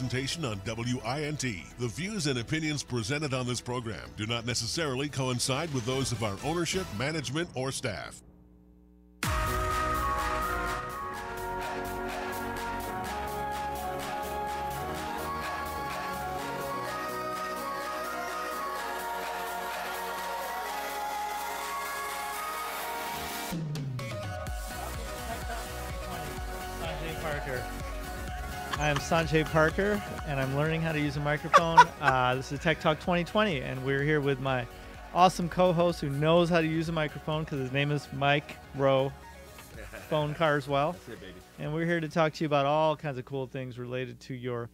presentation on WINT. The views and opinions presented on this program do not necessarily coincide with those of our ownership, management, or staff. Sanjay Parker, and I'm learning how to use a microphone. Uh, this is Tech Talk 2020, and we're here with my awesome co-host who knows how to use a microphone because his name is Mike Rowe, phone Carswell. And we're here to talk to you about all kinds of cool things related to your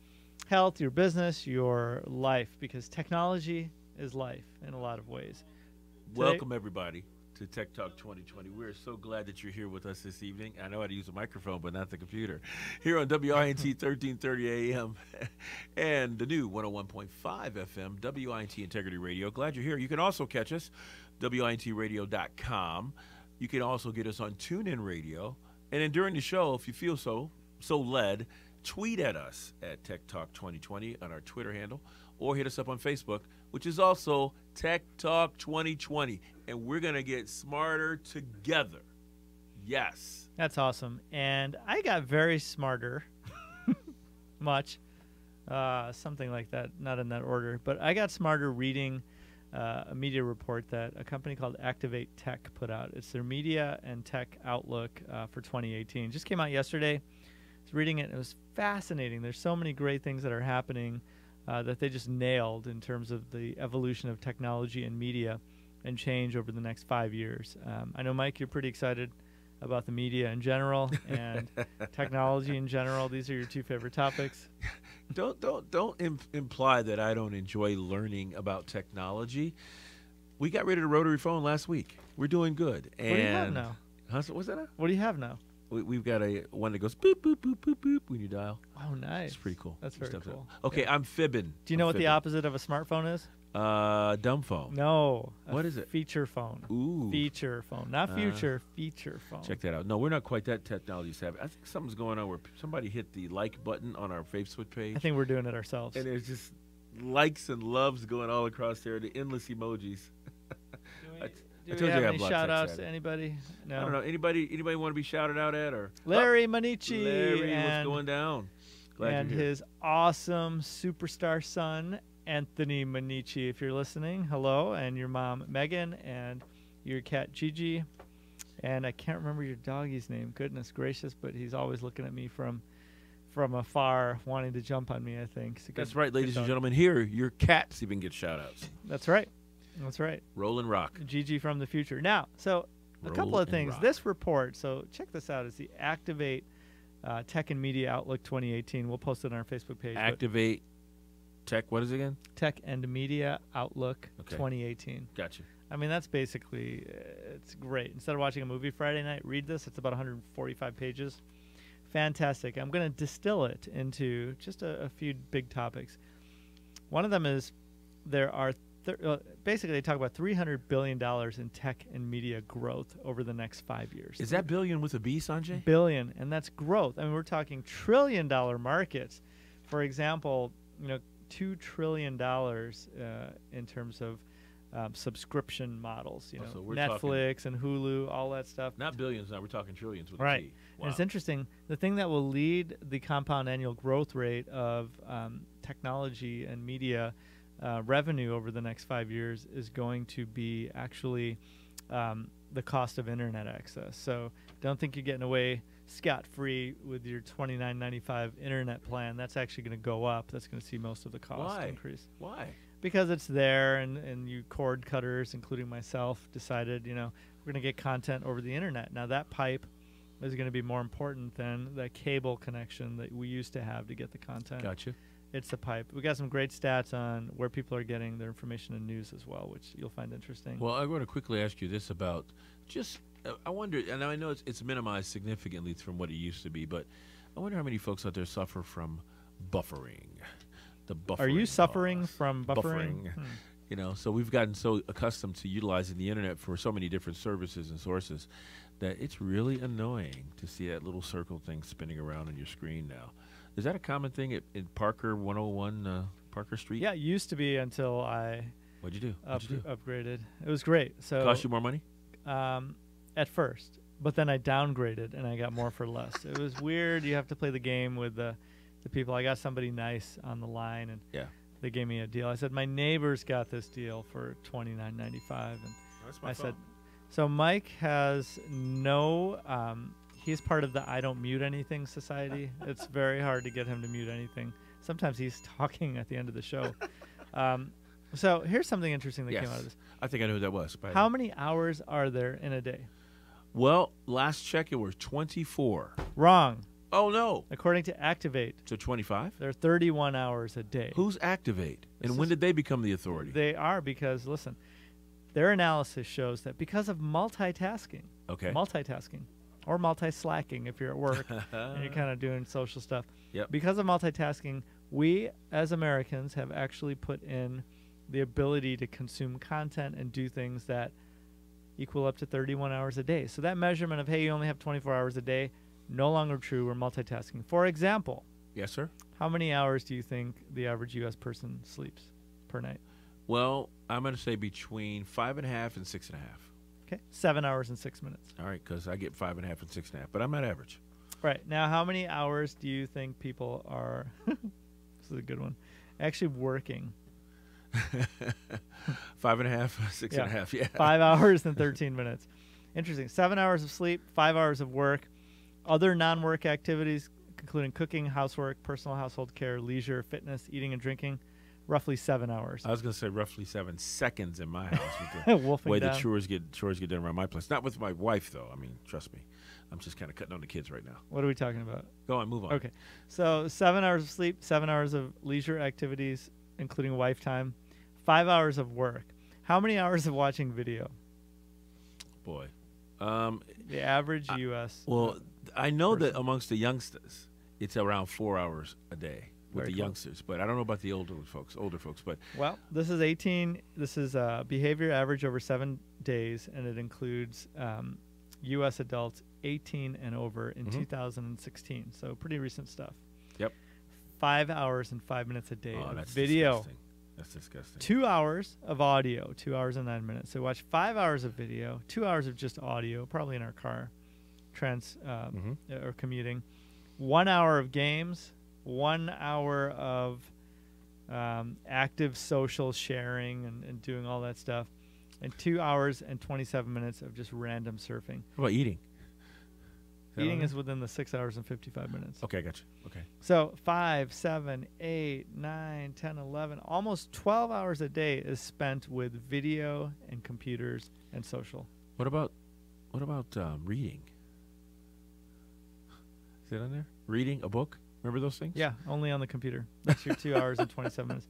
health, your business, your life, because technology is life in a lot of ways. Welcome, everybody, to Tech Talk 2020. We're so glad that you're here with us this evening. I know how to use a microphone, but not the computer. Here on WINT 1330 AM and the new 101.5 FM, WINT Integrity Radio. Glad you're here. You can also catch us, WINTradio.com. You can also get us on TuneIn Radio. And then during the show, if you feel so, so led, tweet at us at Tech Talk 2020 on our Twitter handle or hit us up on Facebook, which is also Tech Talk 2020. And we're going to get smarter together. Yes. That's awesome. And I got very smarter, much, uh, something like that, not in that order, but I got smarter reading uh, a media report that a company called Activate Tech put out. It's their media and tech outlook uh, for 2018. Just came out yesterday. I was reading it. It was fascinating. There's so many great things that are happening uh, that they just nailed in terms of the evolution of technology and media and change over the next five years. Um, I know, Mike, you're pretty excited about the media in general and technology in general. These are your two favorite topics. Don't don't don't Im- imply that I don't enjoy learning about technology. We got rid of the rotary phone last week. We're doing good. And What do you have now? Huh, what's that? now? What do you have now? We, we've got a one that goes boop boop boop boop boop when you dial. Oh, nice. It's pretty cool. That's It very steps up. cool. Okay, Yeah. I'm fibbing. Do you I'm know what the opposite of a smartphone is? Uh, dumb phone. No. What is it? Feature phone. Ooh. Feature phone, not Uh, future. feature phone. Check that out. No, we're not quite that technology savvy. I think something's going on where p- somebody hit the like button on our Facebook page, I think we're doing it ourselves. and there's just likes and loves going all across there. The endless emojis. Do I- we told you I have any shout outs to anybody? No. I don't know. Anybody? Anybody want to be shouted out at or Larry Oh, Manici Larry, and, what's going down? Glad and his awesome superstar son, Anthony Manici. If you're listening, hello. And your mom, Megan, and your cat, Gigi. And I can't remember your doggy's name. Goodness gracious, but he's always looking at me from from afar, wanting to jump on me, I think. A That's right, ladies and gentlemen. Here, your cats even get shout outs. That's right. That's right. Roll and rock. Gigi from the future. Now, so a couple of things. rock. This report, so check this out, is the Activate uh, Tech and Media Outlook 2018. We'll post it on our Facebook page. Activate tech. What is it again? Tech and Media Outlook Okay. 2018. Gotcha. I mean, that's basically uh, it's great. Instead of watching a movie Friday night, read this. It's about 145 pages. Fantastic. I'm going to distill it into just a, a few big topics. One of them is there are th- uh, basically they talk about 300 billion dollars in tech and media growth over the next five years. Is that billion with a B, Sanjay? billion, and that's growth. I mean, we're talking trillion dollar markets. For example, you know, two trillion dollars uh, in terms of um, subscription models. You Oh, know, so Netflix and Hulu, all that stuff. Not billions now. We're talking trillions with Right. a T. And it's interesting. The thing that will lead the compound annual growth rate of um, technology and media uh, revenue over the next five years is going to be actually um, the cost of internet access. So don't think you're getting away scot free with your twenty nine ninety five internet plan. That's actually going to go up. That's going to see most of the cost Why? increase Why? because it's there and, and you cord cutters including myself decided you know we're going to get content over the internet now that pipe is going to be more important than the cable connection that we used to have to get the content Gotcha. It's the pipe we got some great stats on where people are getting their information and news as well which you'll find interesting Well, I want to quickly ask you this about just. Uh, I wonder, and I know it's, it's minimized significantly from what it used to be, but I wonder how many folks out there suffer from buffering. The buffering. are you suffering from buffering, Buffering. Hmm. You know, so we've gotten so accustomed to utilizing the internet for so many different services and sources that it's really annoying to see that little circle thing spinning around on your screen now. Is that a common thing at, in Parker 101 uh, Parker Street? Yeah, it used to be until I What'd you do? up, What'd you do? upgraded. It was great. So Cost you more money? um, at first, but then I downgraded and I got more for less. it was weird. You have to play the game with the the people. I got somebody nice on the line, and Yeah. they gave me a deal. I said my neighbors got this deal for twenty nine ninety five, and I said, so Mike has no. Um, he's part of the I don't mute anything society. it's very hard to get him to mute anything. Sometimes he's talking at the end of the show. Um, so here's something interesting that came out of this. I think I know who that was. but- How many hours are there in a day? Well, last check it was 24. Wrong. Oh no. According to Activate, So 25? there are 31 hours a day. Who's Activate? This And when did they become the authority? They are because listen, their analysis shows that because of multitasking, okay. multitasking, or multi-slacking if you're at work and you're kind of doing social stuff. Yep. Because of multitasking, we as Americans have actually put in the ability to consume content and do things that equal up to 31 hours a day. So that measurement of hey, you only have 24 hours a day, no longer true. We're multitasking. For example, yes, sir. how many hours do you think the average U.S. person sleeps per night? Well, I'm going to say between five and a half and six and a half. Okay, seven hours and six minutes. All right, because I get five and a half and six and a half, but I'm at average. Right now, how many hours do you think people are? this is a good one. Actually, working five and a half, six and a half. Yeah. five hours and thirteen minutes. Interesting. Seven hours of sleep, five hours of work, other non-work activities, including cooking, housework, personal household care, leisure, fitness, eating and drinking, roughly seven hours. I was going to say roughly seven seconds in my house with the way down. the chores get chores get done around my place. Not with my wife though. I mean, trust me, I'm just kind of cutting on the kids right now. What are we talking about? Go on, move on. Okay. So seven hours of sleep, seven hours of leisure activities, including wife time, five hours of work. How many hours of watching video? boy. Um, The average I- U.S. well, I know that amongst the youngsters, it's around four hours a day with Very the close. youngsters, but I don't know about the older folks. Older folks, but Well, this is 18. This is uh, behavior average over seven days, and it includes um, U.S. adults 18 and over in Mhm. 2016. So pretty recent stuff. Yep. Five hours and five minutes a day oh, of that's video. Disgusting. That's disgusting. Two hours of audio. Two hours and nine minutes. So watch five hours of video. Two hours of just audio, probably in our car, trans um, Mhm. or commuting. One hour of games. One hour of um, active social sharing and, and doing all that stuff, and two hours and 27 minutes of just random surfing. What about eating? Eating is within the six hours and 55 minutes. Okay, I got you. Okay. So five, seven, eight, nine, 10, 11, almost 12 hours a day is spent with video and computers and social. What about what about um, reading? Is it on there? Reading a book? Remember those things? Yeah, only on the computer. That's your two hours and 27 minutes.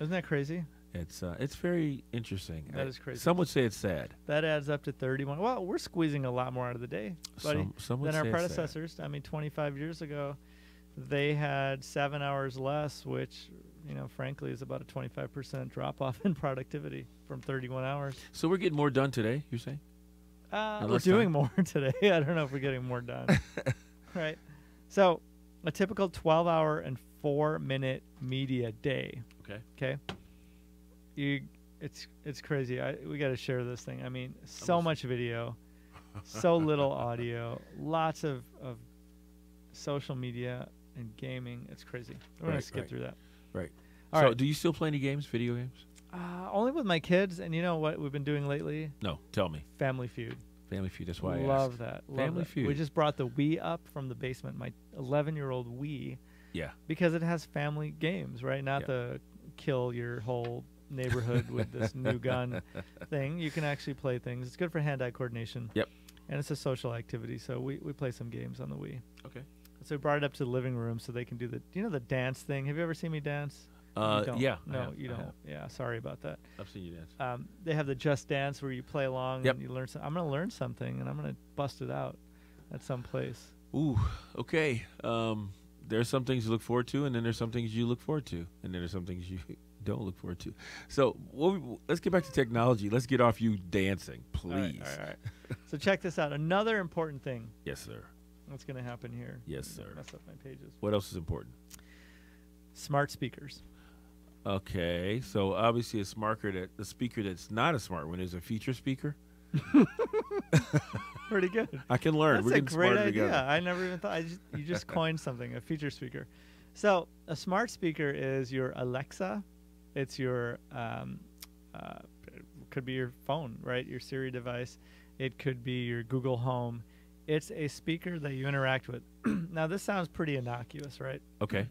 Isn't that crazy? It's uh, it's very interesting. That I- is crazy. Some would say it's sad. That adds up to 31. Well, we're squeezing a lot more out of the day, buddy. Some, some than our say predecessors. I mean, 25 years ago, they had seven hours less, which, you know, frankly, is about a 25% drop off in productivity from 31 hours. So we're getting more done today. You're saying? Uh, we're doing time? more today. I don't know if we're getting more done. right. So, a typical 12 hour and four minute media day. Okay. Okay. You, it's it's crazy. I, we got to share this thing. I mean, so Almost- much video, so little audio, lots of, of social media and gaming. It's crazy. We're gonna skip right. through that. Right. All so right. do you still play any games? Video games? Uh, only with my kids, and you know what we've been doing lately? No. Tell me. Family Feud. Family Feud. That's why I Love asked. that. Love Family that. We just brought the Wii up from the basement, my 11 year old Wii, Yeah. because it has family games, right? Not Yeah. the kill your whole neighborhood with this new gun thing. You can actually play things. It's good for hand eye coordination. Yep. And it's a social activity, so we, we play some games on the Wii. Okay. So we brought it up to the living room so they can do the. You know the dance thing? Have you ever seen me dance? Uh, yeah. No, you don't. Yeah, sorry about that. I've seen you dance. Um, they have the Just Dance where you play along Yep. and you learn. Some, I'm gonna learn something and I'm gonna bust it out at some place. Ooh. Okay. Um, there's some things you look forward to, and then there's some things you look forward to, and then there's some things you don't look forward to. So we, let's get back to technology. Let's get off you dancing, please. All right, all right, all right. so check this out. Another important thing: Yes, sir. What's going to happen here? Yes, sir. Mess up my pages. What else is important? Smart speakers. Okay, so obviously a smarter that the speaker that's not a smart one is a feature speaker. Pretty good. I can learn. That's We're a great idea. together. I never even thought. I just, you just coined something, a feature speaker. So a smart speaker is your Alexa. It's your um, uh, could be your phone, right? Your Siri device. It could be your Google Home. It's a speaker that you interact with. now this sounds pretty innocuous, right? Okay.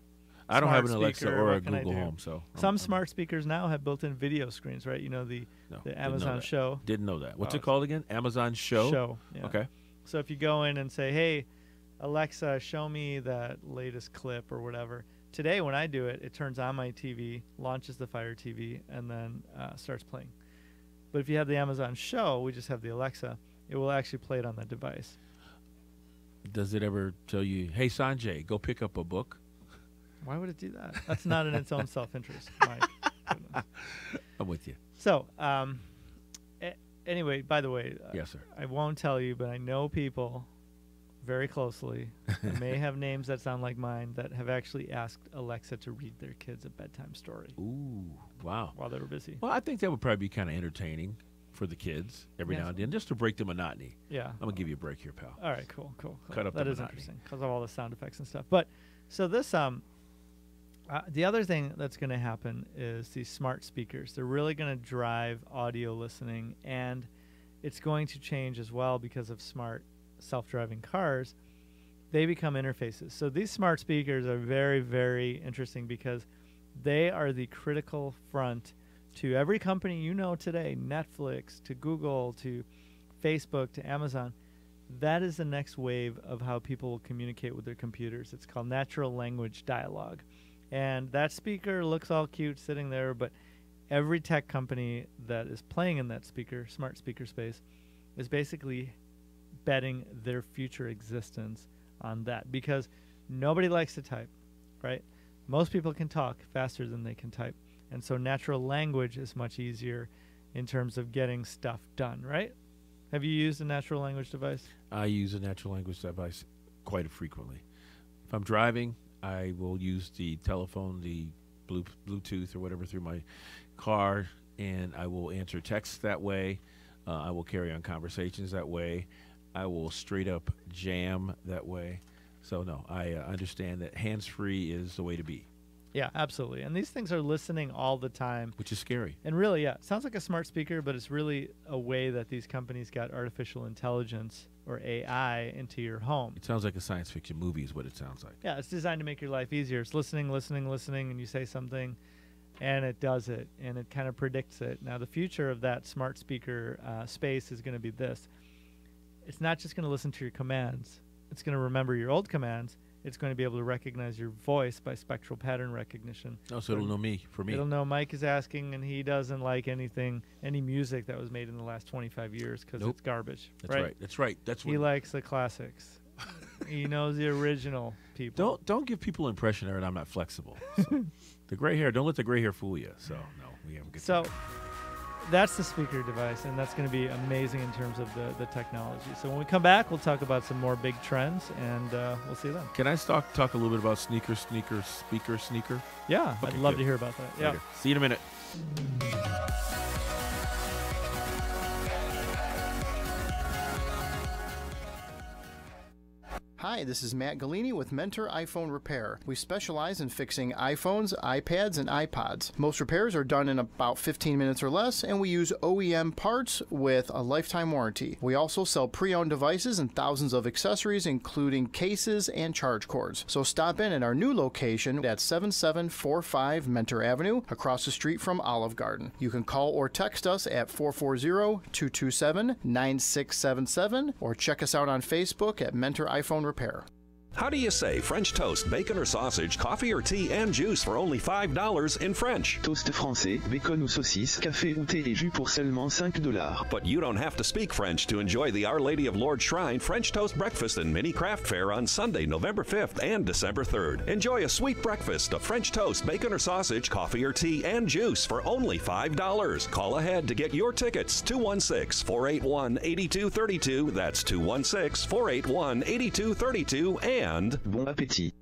I don't have an Alexa speaker, or a what can I Google? Home, so Some I'm- smart speakers now have built-in video screens, right? You know the no, the Amazon. Show. Didn't know that. What's Oh, it called again? Amazon Show. Show. yeah. Okay. So if you go in and say, "Hey, Alexa, show me that latest clip or whatever," today when I do it, it turns on my TV, launches the Fire TV, and then uh, starts playing. But if you have the Amazon Show, we just have the Alexa. It will actually play it on that device. Does it ever tell you, "Hey Sanjay, go pick up a book"? Why would it do that? That's not in its own self-interest. My. I'm with you. So, um, a- anyway, by the way, uh, Yes, sir. I won't tell you, but I know people very closely that may have names that sound like mine that have actually asked Alexa to read their kids a bedtime story Ooh, wow. while they were busy. Well, I think that would probably be kind of entertaining for the kids every Yes. now and then, just to break the monotony. Yeah. I'm gonna give you a break here, pal. All right. Cool. Cool. cool. Cut up That the is monotony. interesting because of all the sound effects and stuff. But so this um, uh, the other thing that's going to happen is these smart speakers. They're really going to drive audio listening, and it's going to change as well because of smart self-driving cars. They become interfaces. So these smart speakers are very, very interesting because they are the critical front to every company you know today, Netflix to Google to Facebook to Amazon. That is the next wave of how people will communicate with their computers. It's called natural language dialogue. And that speaker looks all cute sitting there, but every tech company that is playing in that speaker, smart speaker space, is basically betting their future existence on that because nobody likes to type, right? Most people can talk faster than they can type. And so natural language is much easier in terms of getting stuff done, right? Have you used a natural language device? I use a natural language device quite frequently. If I'm driving, I will use the telephone, the Bluetooth or whatever through my car, and I will answer texts that way. Uh, I will carry on conversations that way. I will straight up jam that way. So no, I uh, understand that hands free is the way to be, Yeah, absolutely. And these things are listening all the time. which is scary. And really, yeah, sounds like a smart speaker, but it's really a way that these companies got artificial intelligence or AI into your home. It sounds like a science fiction movie, is what it sounds like. Yeah, it's designed to make your life easier. It's listening, listening, listening, and you say something, and it does it, and it kind of predicts it. Now, the future of that smart speaker uh, space is going to be this it's not just going to listen to your commands, it's going to remember your old commands. It's going to be able to recognize your voice by spectral pattern recognition. Oh, so it'll know me for me. It'll know Mike is asking, and he doesn't like anything, any music that was made in the last 25 years because Nope. it's garbage. That's right. That's right. That's what He likes the classics. he knows the original people. Don't don't give people impression that I'm not flexible. So, the gray hair, don't let the gray hair fool you. So no, we haven't get So that's the speaker device, and that's going to be amazing in terms of the, the technology. So when we come back, we'll talk about some more big trends, and uh, we'll see you then. Can I talk talk a little bit about sneaker, sneaker, speaker, sneaker? Yeah, Okay, I'd love good. to hear about that. Yeah. Later. See you in a minute. Hi, this is Matt Galini with Mentor iPhone Repair. We specialize in fixing iPhones, iPads, and iPods. Most repairs are done in about 15 minutes or less, and we use OEM parts with a lifetime warranty. We also sell pre owned devices and thousands of accessories, including cases and charge cords. So stop in at our new location at 7745 Mentor Avenue, across the street from Olive Garden. You can call or text us at 440 227 9677 or check us out on Facebook at Mentor iPhone Repair hair. How do you say French toast, bacon or sausage, coffee or tea, and juice for only $5 in French? Toast français, bacon ou saucisse, café ou thé et jus pour seulement 5 dollars. But you don't have to speak French to enjoy the Our Lady of Lourdes Shrine French Toast Breakfast and Mini Craft Fair on Sunday, November 5th and December 3rd. Enjoy a sweet breakfast of French toast, bacon or sausage, coffee or tea, and juice for only $5. Call ahead to get your tickets 216 481 8232. That's 216 481 8232 and Bon appétit.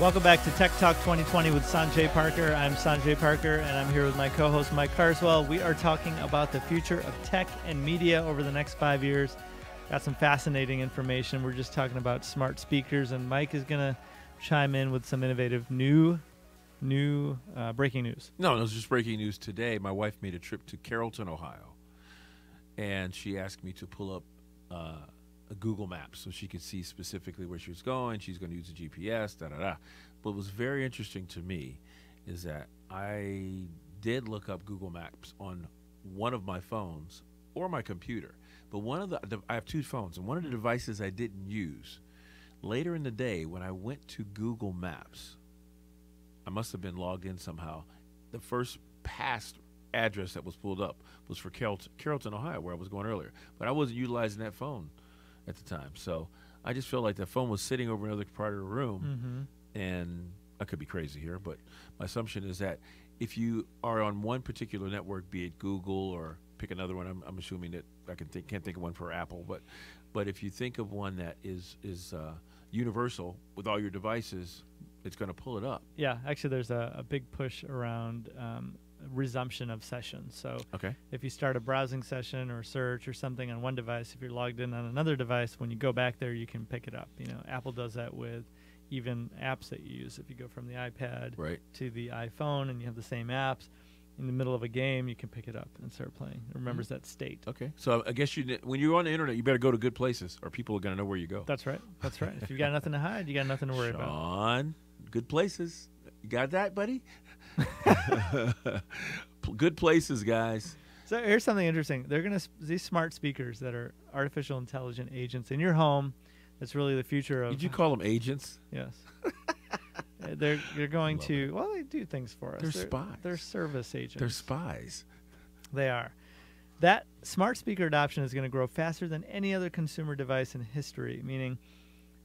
Welcome back to Tech Talk 2020 with Sanjay Parker. I'm Sanjay Parker, and I'm here with my co host, Mike Carswell. We are talking about the future of tech and media over the next five years. Got some fascinating information. We're just talking about smart speakers, and Mike is going to chime in with some innovative new, new uh, breaking news. No, it was just breaking news today. My wife made a trip to Carrollton, Ohio, and she asked me to pull up uh, a Google Maps so she could see specifically where she was going. She's going to use the GPS, da da da. What was very interesting to me is that I did look up Google Maps on one of my phones or my computer, but one of the I have two phones, and one of the mm. devices I didn't use. Later in the day, when I went to Google Maps, I must have been logged in somehow. The first past address that was pulled up was for Carrollton, Carrollton, Ohio, where I was going earlier. But I wasn't utilizing that phone at the time. So I just felt like the phone was sitting over another part of the room. Mm-hmm. And I could be crazy here, but my assumption is that if you are on one particular network, be it Google or pick another one, I'm, I'm assuming that I can think, can't think of one for Apple, but but if you think of one that is is uh, universal with all your devices, it's going to pull it up. Yeah, actually, there's a, a big push around um, resumption of sessions. So Okay. if you start a browsing session or search or something on one device, if you're logged in on another device, when you go back there, you can pick it up. You know, Apple does that with even apps that you use. If you go from the iPad Right. to the iPhone and you have the same apps, in the middle of a game, you can pick it up and start playing. It remembers mm-hmm. that state. Okay. So I guess you when you're on the internet, you better go to good places, or people are going to know where you go. That's right. That's right. if you've got nothing to hide, you got nothing to worry about. Sean, good places. You got that, buddy? Good places, guys. So here's something interesting. They're gonna these smart speakers that are artificial intelligent agents in your home. That's really the future of. Did you call them agents? Yes. Uh, they're they're going to well they do things for us. They're spies. They're service agents. They're spies. They are. That smart speaker adoption is going to grow faster than any other consumer device in history. Meaning,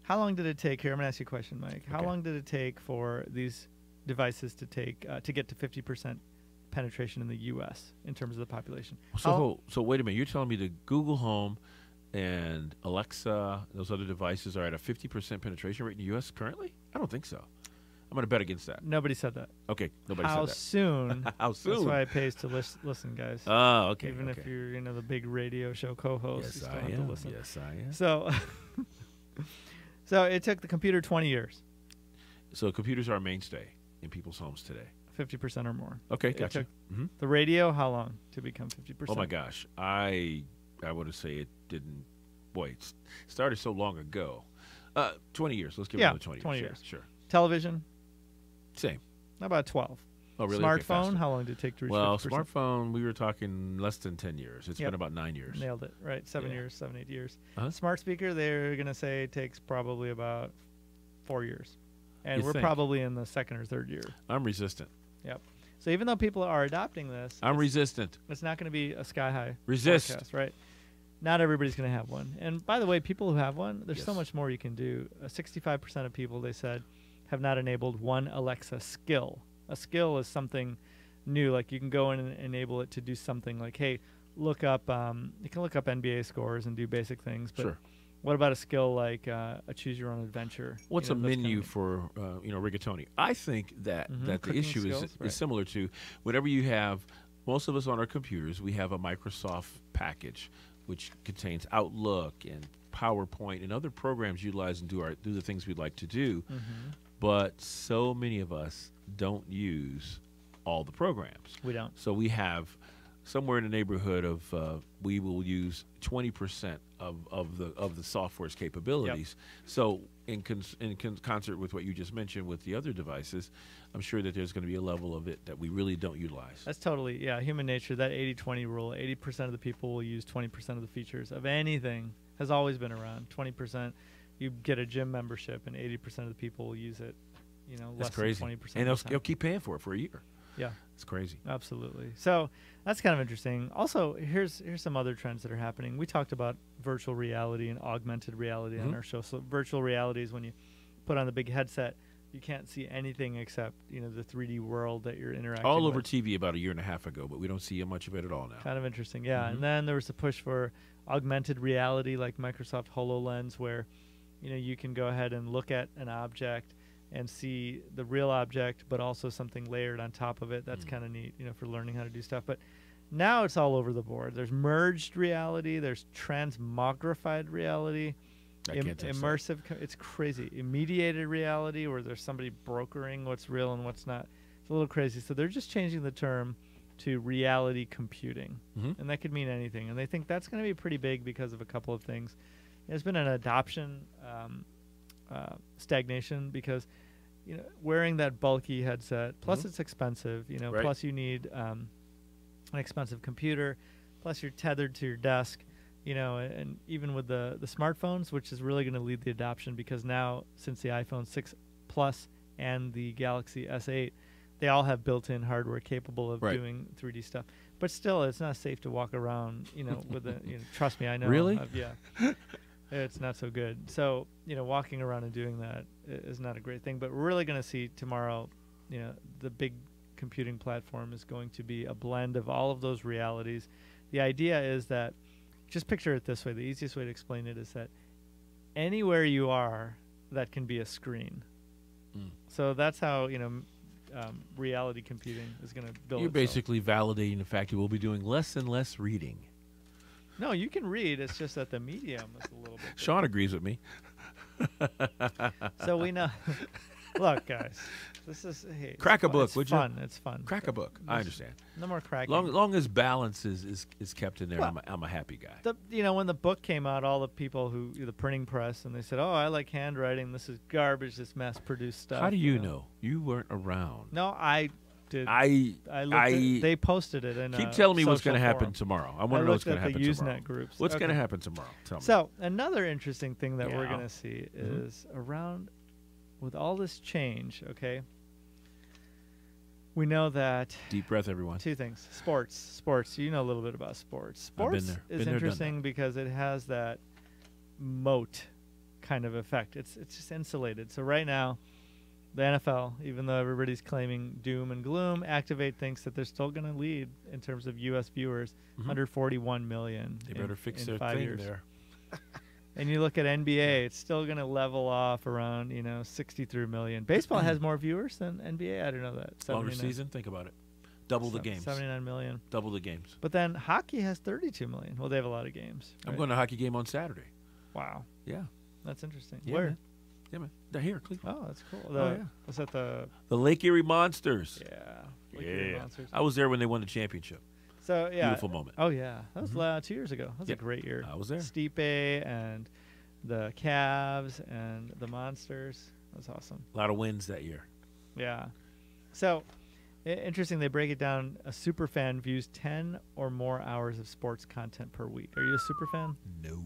how long did it take? Here, I'm going to ask you a question, Mike. How Okay. long did it take for these devices to take uh, to get to 50% penetration in the U.S. in terms of the population? So, How- so wait a minute. You're telling me the Google Home and Alexa, those other devices, are at a 50% penetration rate in the U.S. currently? I don't think so. I'm going to bet against that. Nobody said that. Okay, nobody How said soon? that. How That's soon? why it pays to lis- listen, guys. Oh, okay. Even okay. if you're, you know, the big radio show co-host, you yes, still I have am. to listen. Yes, I am. So, so it took the computer 20 years, So computers are a mainstay in people's homes today. 50% or more. Okay, It gotcha. took hmm The radio, how long to become 50%? Oh my gosh, I I would say it didn't. Boy, it started so long ago. Uh, twenty years. Let's give Yeah, it another twenty, 20 years. years. Sure, Television, same. how about 12? Oh, really? Smartphone, how long did it take to reach Well, 50%? smartphone. We were talking less than ten years. It's Yep. been about nine years. Nailed it, right? Seven Yeah. years, seven, eight years. Uh-huh. Smart speaker, they're going to say it takes probably about four years. And You we're think? probably in the second or third year. I'm resistant. Yep. So even though people are adopting this, I'm it's- resistant. It's not going to be a sky high. Resist. forecast, right? Not everybody's going to have one. And by the way, people who have one, there's so much more you can do. Uh, 65% of people, they said, have not enabled one Alexa skill. A skill is something new. Like you can go in and enable it to do something like, hey, look up. Um, you can look up NBA scores and do basic things. But Sure. what about a skill like uh, a choose your own adventure? What's You know, a those kind menu of- for uh, you know rigatoni? I think that Mhm, that the cooking issue is, right. is similar to whatever you have most of us on our computers, we have a Microsoft package which contains Outlook and PowerPoint and other programs utilize and do our do the things we'd like to do. Mm-hmm. But so many of us don't use all the programs. We don't. So we have somewhere in the neighborhood of uh, we will use 20% of, of the of the software's capabilities. So in cons- in con- concert with what you just mentioned with the other devices, I'm sure that there's going to be a level of it that we really don't utilize. That's totally yeah, human nature. That 80-20 rule. 80% of the people will use 20% of the features of anything. Has always been around. 20%. You get a gym membership, and 80% of the people will use it. You know, That's less crazy. than 20%. and they'll, the they'll keep paying for it for a year. Yeah, It's crazy. absolutely. So that's kind of interesting. Also, here's here's some other trends that are happening. We talked about virtual reality and augmented reality on Mhm. our show. So virtual reality is when you put on the big headset, you can't see anything except you know the 3D world that you're interacting. All over with. TV about a year and a half ago, but we don't see much of it at all now. Kind of interesting, yeah. Mhm. And then there was a push for augmented reality, like Microsoft Hololens, where you know you can go ahead and look at an object and see the real object, but also something layered on top of it. That's Mm. kind of neat, you know, for learning how to do stuff. But now it's all over the board. There's merged reality. There's transmogrified reality. Im- immersive. It's crazy. Mediated reality, where there's somebody brokering what's real and what's not. It's a little crazy. So they're just changing the term to reality computing, Mhm. and that could mean anything. And they think that's going to be pretty big because of a couple of things. There's been an adoption um, uh, stagnation because you know wearing that bulky headset. Plus, Mhm. it's expensive. You know, Right. plus you need um, an expensive computer. Plus, you're tethered to your desk you know, and even with the the smartphones, which is really going to lead the adoption because now since the iPhone 6 Plus and the Galaxy S8, they all have built-in hardware capable of Right. doing 3D stuff. But still, it's not safe to walk around, you know, with the. You know, trust me, I know. Really? I've- yeah. It's not so good. So you know, walking around and doing that is not a great thing. But we're really going to see tomorrow. You know, the big computing platform is going to be a blend of all of those realities. The idea is that just picture it this way the easiest way to explain it is that anywhere you are that can be a screen Mm. so that's how you know um, reality computing is going to build You're itself. basically validating the fact that we'll be doing less and less reading. No you can read it's just that the medium is a little bit Sean agrees with me. so we know look guys this is hey, Crack a book, it's would you? fun it's fun Crack a book. I understand. no more cracking Long, long as balance is, is, is kept in there, Well, I'm, a, I'm a happy guy. the you know when the book came out, all the people who the printing press and they said, "Oh, I like handwriting. This is garbage. This mass-produced stuff." How do you know? You weren't around. No, I did. I I. I at, they posted it in. keep telling me what's going to happen tomorrow. I want to know what's going to happen Usenet tomorrow. groups. What's going to happen tomorrow? Tell me. So another interesting thing that we're going to see Mhm. is around with all this change. Okay, we know that Deep breath, everyone. two things: sports, sports. You know a little bit about sports. I've been Sports there. is Been there, interesting because it has that moat kind of effect. It's it's just insulated. So right now, the NFL, even though everybody's claiming doom and gloom, Activate thinks that they're still going to lead in terms of U.S. viewers, Mhm. 141 million. They in- better fix their thing years. there. And you look at NBA, it's still going to level off around you know 63 million. Baseball has more viewers than NBA. I don't know that. Longer season. Think about it. Double the games. 79 million. Double the games. But then hockey has 32 million. Well, they have a lot of games. I'm going to a hockey game on Saturday. Wow, Yeah. that's interesting. Yeah, Where? man. Yeah, man. They're here, Cleveland. Oh, that's cool. The, Oh, yeah. Was that the? The Lake Erie Monsters. Yeah. Lake Erie Yeah. Monsters. I was there when they won the championship. So yeah. Beautiful moment. Oh yeah, that was Mhm. uh, two years ago. That was Yep. a great year. I was there. Stipe and the Cavs and the Monsters. That was awesome. A lot of wins that year. Yeah. So interesting. They break it down. A super fan views 10 or more hours of sports content per week. Are you a super fan? No.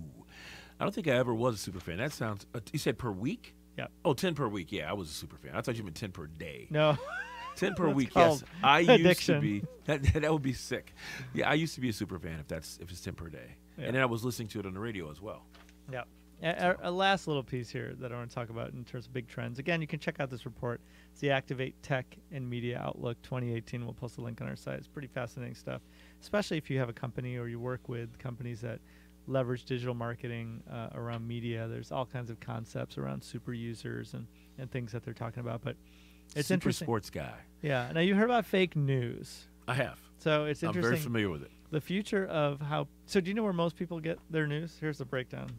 I don't think I ever was a super fan. That sounds. Uh, you said per week? Yeah. Oh, 10 per week. Yeah, I was a super fan. I thought you meant 10 per day. No. 10 per week, yes. I used to be. That, that would be sick. Yeah, I used to be a super fan if that's if it's 10 per day. Yeah. And then I was listening to it on the radio as well. Yeah. A, a- a last little piece here that I want to talk about in terms of big trends. Again, you can check out this report. It's the Activate Tech and Media Outlook 2018. We'll post a link on our site. It's pretty fascinating stuff, especially if you have a company or you work with companies that leverage digital marketing uh, around media. There's all kinds of concepts around super users and, and things that they're talking about. But it's super interesting. sports guy. Yeah. Now, you heard about fake news. I have. So it's interesting. I'm very familiar with it. The future of how. So, do you know where most people get their news? Here's the breakdown.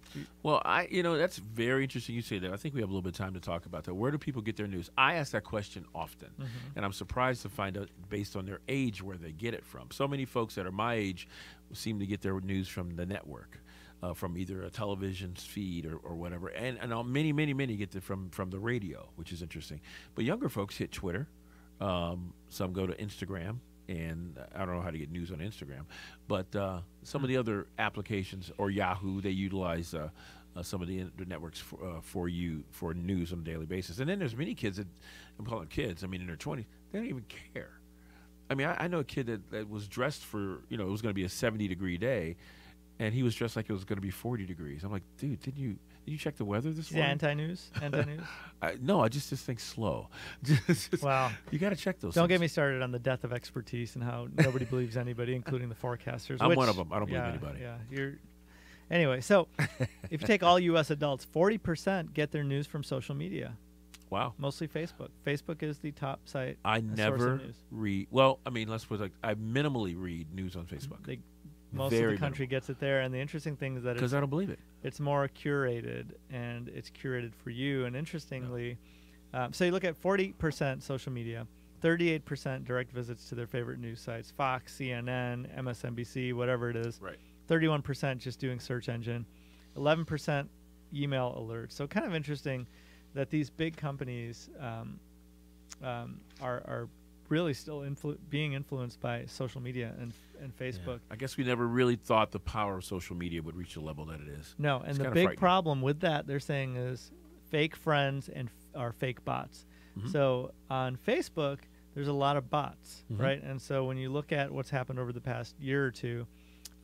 Well, I you know that's very interesting. You say that. I think we have a little bit of time to talk about that. Where do people get their news? I ask that question often, and I'm surprised to find out based on their age where they get it from. So many folks that are my age seem to get their news from the network. Uh, from either a television feed or, or whatever, and and many, many, many get it from from the radio, which is interesting. But younger folks hit Twitter, um, some go to Instagram, and I don't know how to get news on Instagram, but uh, some of the other applications or Yahoo, they utilize uh, uh, some of the, networks for, uh, for you for news on a daily basis. And then there's many kids that I'm calling kids. I mean, in their 20s, they don't even care. I mean, I, I know a kid that, that was dressed for you know it was going to be a 70 degree day, and he was dressed like it was going to be 40 degrees. I'm like, dude, didn't you did you check the weather this Is morning? anti-news? Anti-news? No, I just just think slow. Just- just- Wow. you got to check those. Don't get me started on the death of expertise and how nobody believes anybody, including the forecasters. I'm which- one them. I don't believe yeah, anybody. Yeah, you're. Anyway, so if you take all U.S. adults, 40% get their news from social media, Wow. mostly Facebook. Facebook is the top site. I never read. Well, I mean, let's put it like I minimally read news on Facebook They, most Very of the country gets it there, and the interesting thing is that it's, because I don't believe it. it's more curated, and it's curated for you. And interestingly, um, so you look at 40% social media, 38% direct visits to their favorite news sites, Fox, CNN, MSNBC, whatever it is. Right. 31% just doing search engine, 11% email alerts. So kind of interesting that these big companies um, um, are, are really still influ- being influenced by social media and, and Facebook. I guess we never really thought the power of social media would reach the level that it is. No, and It's the big problem with that they're saying is fake friends and f- are fake bots. Mm-hmm. So on Facebook, there's a lot of bots, Mm-hmm. right? And so when you look at what's happened over the past year or two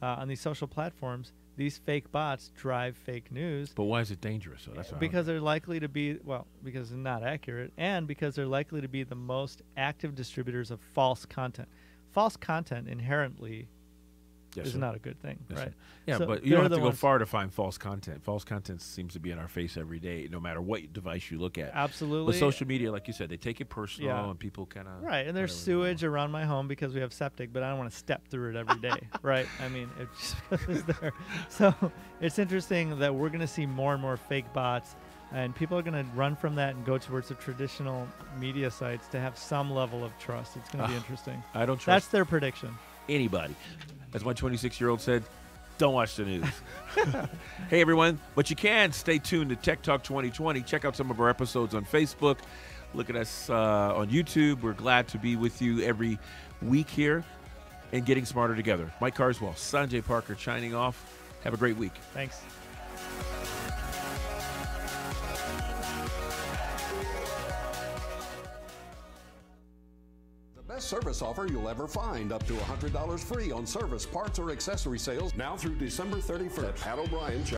uh, on these social platforms, these fake bots drive fake news But why is it dangerous? So that's what I don't because they're likely to be well because it's not accurate and because they're likely to be the most active distributors of false content. False content inherently Yes, is sir. not a good thing, Yes, right? sir. Yeah, So but you don't have to go far to find false content. False content seems to be in our face every day, no matter what device you look at. Absolutely. But social media, like you said, they take it personal, Yeah. and people kind of Right, and there's sewage around my home because we have septic, but I don't want to step through it every day. right? I mean, it just is there. So it's interesting that we're going to see more and more fake bots, and people are going to run from that and go towards the traditional media sites to have some level of trust. It's going to be Ah, interesting. I don't trust. That's their prediction. Anybody. As my 26 year old said, don't watch the news. hey, everyone. But you can stay tuned to Tech Talk 2020. Check out some of our episodes on Facebook. Look at us uh, on YouTube. We're glad to be with you every week here and getting smarter together. Mike Carswell, Sanjay Parker, signing off. Have a great week. Thanks. Best service offer you'll ever find, up to $100 free on service, parts, or accessory sales now through December 31st at Pat O'Brien.